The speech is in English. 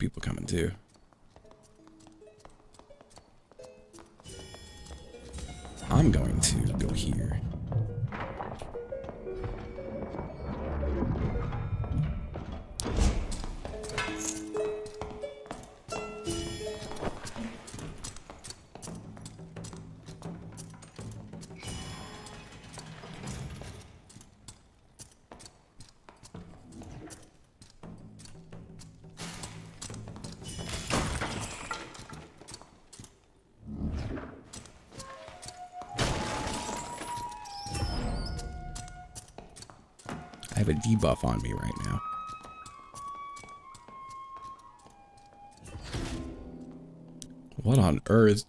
people coming too. I'm going to have a debuff on me right now. What on earth